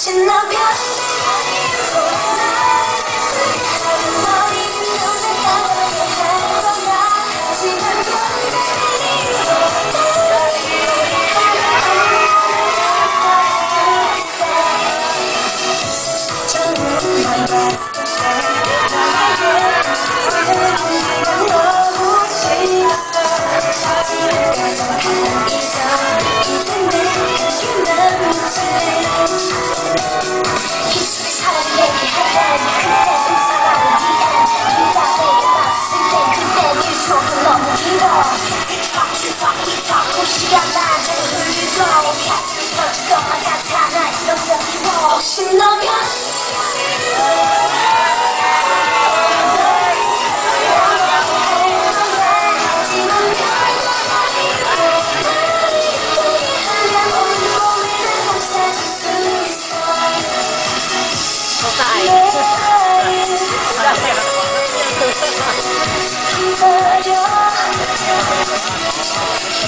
신나게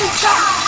Shoot!